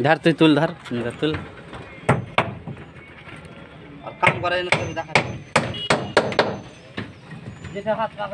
धर तु, तुल धर धर तुल। और काम करे ना कभी देखा जैसे हाथ का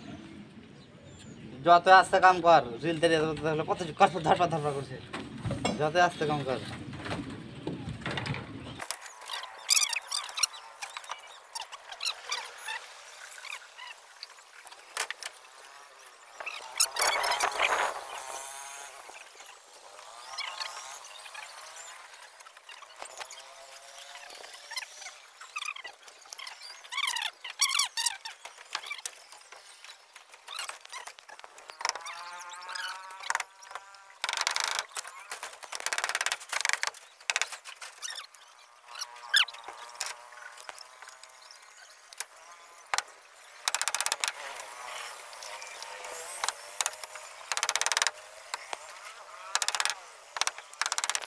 যত আস্তে কাম কর রিল তেলে কত ধরপা ধরপা করছে। যত আস্তে কাম কর।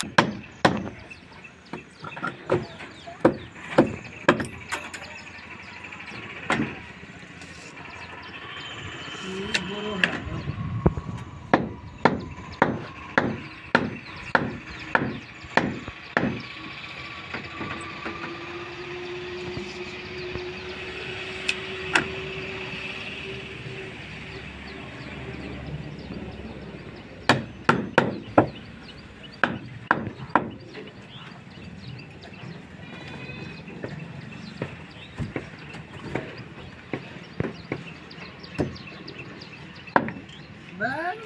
Thank you. บ้าง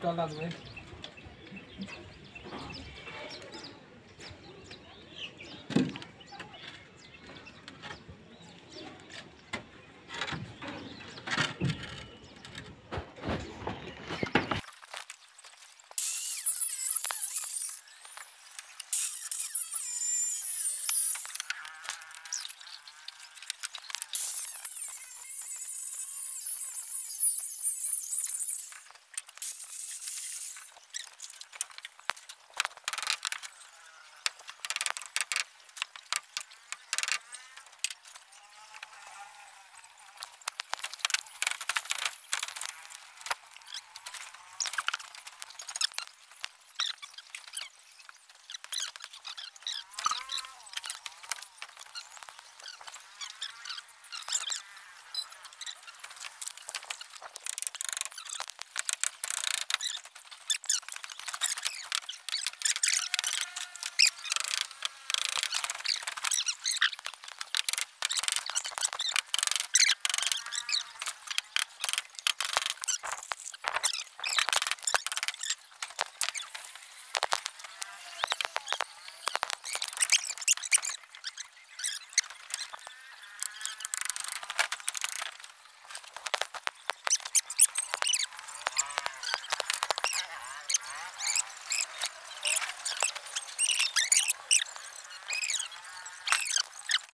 টল লাগবে।